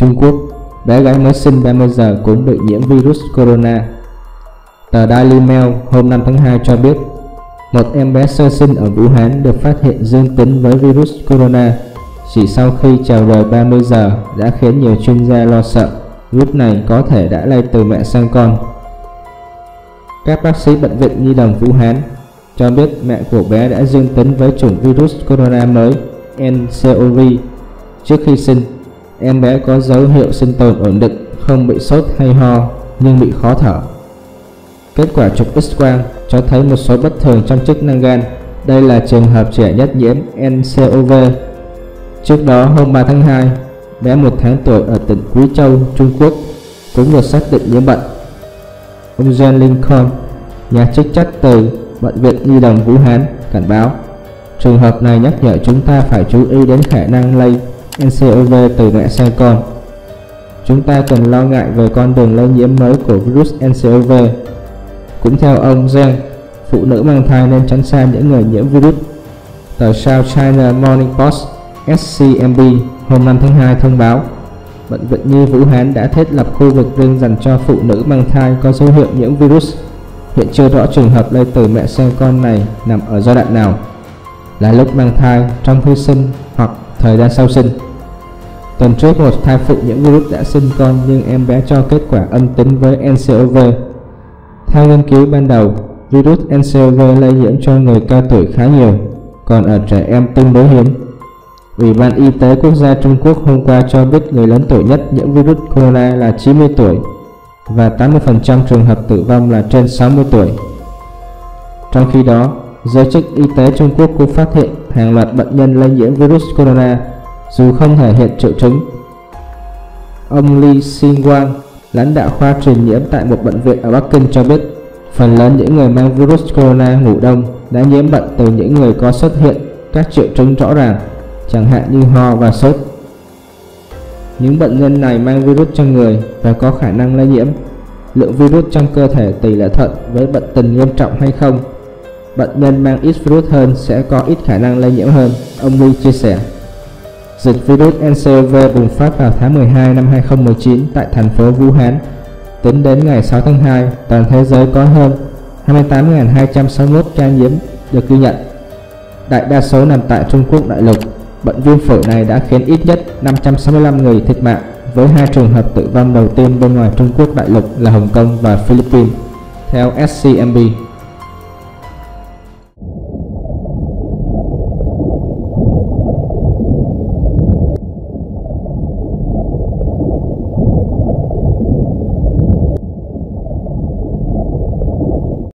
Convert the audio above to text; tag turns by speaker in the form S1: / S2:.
S1: Trung Quốc, bé gái mới sinh 30 giờ cũng bị nhiễm virus corona. Tờ Daily Mail hôm 5 tháng 2 cho biết một em bé sơ sinh ở Vũ Hán được phát hiện dương tính với virus corona chỉ sau khi chào đời 30 giờ đã khiến nhiều chuyên gia lo sợ virus này có thể đã lây từ mẹ sang con. Các bác sĩ bệnh viện Nhi đồng Vũ Hán cho biết mẹ của bé đã dương tính với chủng virus corona mới nCoV. Trước khi sinh, em bé có dấu hiệu sinh tồn ổn định, không bị sốt hay ho nhưng bị khó thở. Kết quả chụp X-quang cho thấy một số bất thường trong chức năng gan. Đây là trường hợp trẻ nhất nhiễm nCoV. Trước đó hôm 3 tháng 2, bé 1 tháng tuổi ở tỉnh Quý Châu, Trung Quốc cũng được xác định nhiễm bệnh. Ông John Lincoln, nhà chức trách từ Bệnh viện Nhi đồng Vũ Hán cảnh báo trường hợp này nhắc nhở chúng ta phải chú ý đến khả năng lây NCOV từ mẹ sang con. Chúng ta cần lo ngại về con đường lây nhiễm mới của virus NCOV. Cũng theo ông Zhang, phụ nữ mang thai nên tránh xa những người nhiễm virus. Tờ South China Morning Post SCMB hôm 5 tháng 2 thông báo Bệnh viện Nhi Vũ Hán đã thiết lập khu vực riêng dành cho phụ nữ mang thai có dấu hiệu nhiễm virus. Hiện chưa rõ trường hợp lây từ mẹ sang con này nằm ở giai đoạn nào, là lúc mang thai, trong khi sinh hoặc thời gian sau sinh. Tuần trước một thai phụ nhiễm virus đã sinh con nhưng em bé cho kết quả âm tính với NCOV. Theo nghiên cứu ban đầu, virus NCOV lây nhiễm cho người cao tuổi khá nhiều, còn ở trẻ em tương đối hiếm. Ủy ban Y tế Quốc gia Trung Quốc hôm qua cho biết người lớn tuổi nhất nhiễm virus corona là 90 tuổi và 80% trường hợp tử vong là trên 60 tuổi. Trong khi đó, giới chức y tế Trung Quốc cũng phát hiện hàng loạt bệnh nhân lây nhiễm virus corona dù không thể hiện triệu chứng. Ông Li Wang, lãnh đạo khoa truyền nhiễm tại một bệnh viện ở Bắc Kinh cho biết, phần lớn những người mang virus corona ngủ đông đã nhiễm bệnh từ những người có xuất hiện các triệu chứng rõ ràng chẳng hạn như ho và sốt. Những bệnh nhân này mang virus trong người và có khả năng lây nhiễm. Lượng virus trong cơ thể tỷ lệ thuận với bệnh tình nghiêm trọng hay không. Bệnh nhân mang ít virus hơn sẽ có ít khả năng lây nhiễm hơn, ông Lee chia sẻ. Dịch virus NCOV bùng phát vào tháng 12 năm 2019 tại thành phố Vũ Hán. Tính đến ngày 6 tháng 2, toàn thế giới có hơn 28.261 ca nhiễm được ghi nhận. Đại đa số nằm tại Trung Quốc đại lục Bệnh viêm phổi này đã khiến ít nhất 565 người thiệt mạng, với hai trường hợp tử vong đầu tiên bên ngoài Trung Quốc đại lục là Hồng Kông và Philippines, theo SCMP.